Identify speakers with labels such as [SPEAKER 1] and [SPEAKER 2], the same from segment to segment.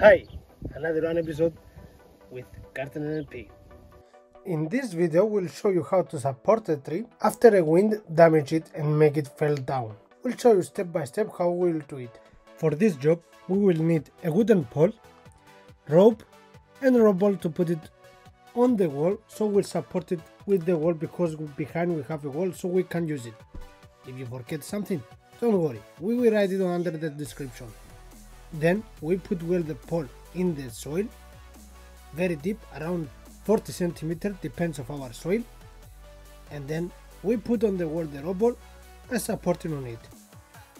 [SPEAKER 1] Hi, another one episode with Carton NLP. In this video, we'll show you how to support a tree after a wind damage it and make it fall down. We'll show you step by step how we'll do it. For this job, we will need a wooden pole, rope and a rope ball to put it on the wall so we'll support it with the wall because behind we have a wall so we can use it. If you forget something, don't worry, we will write it under the description. Then we put well the pole in the soil, very deep, around 40 centimeter, depends of our soil. And then we put on the wall the robot and supporting on it.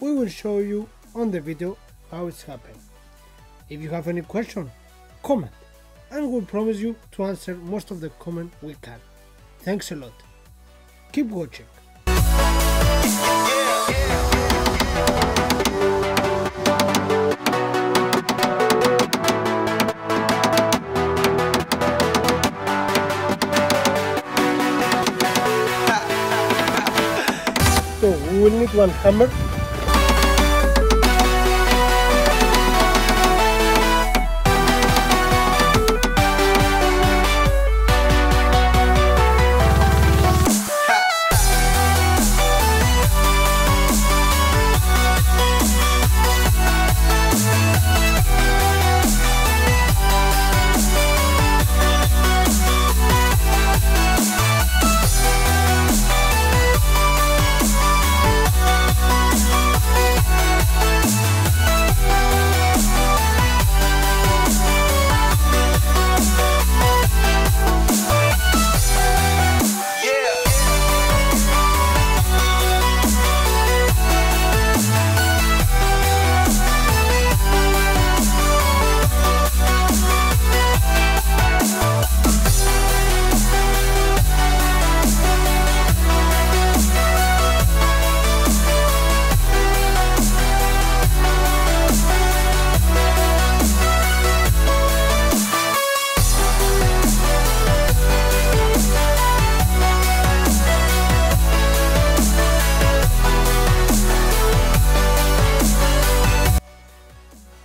[SPEAKER 1] We will show you on the video how it's happened. If you have any question, comment and we'll promise you to answer most of the comment we can. Thanks a lot. Keep watching. Need one hammer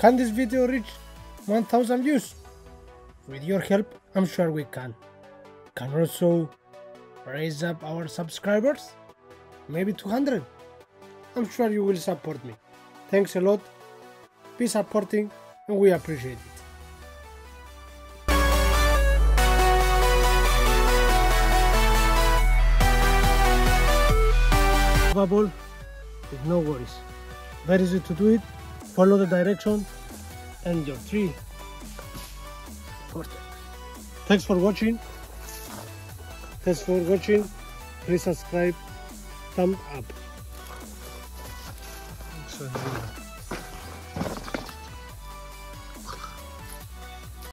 [SPEAKER 1] Can this video reach 1000 views? With your help, I'm sure we can. Can also raise up our subscribers? Maybe 200? I'm sure you will support me. Thanks a lot. Be supporting and we appreciate it. Bubble with no worries. Very easy to do it follow the direction and your tree thanks for watching. Thanks for watching. Please subscribe. Thumb up